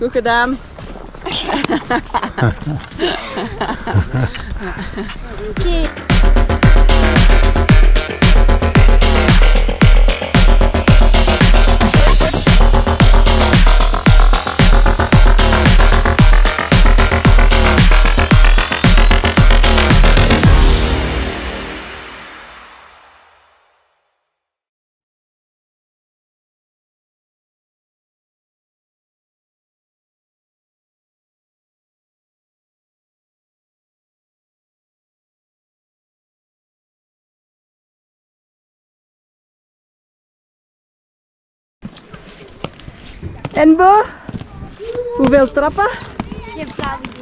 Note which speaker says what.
Speaker 1: Goed gedaan.
Speaker 2: Oké.
Speaker 1: En Bo? Hoeveel trappen?
Speaker 2: Geen flauw.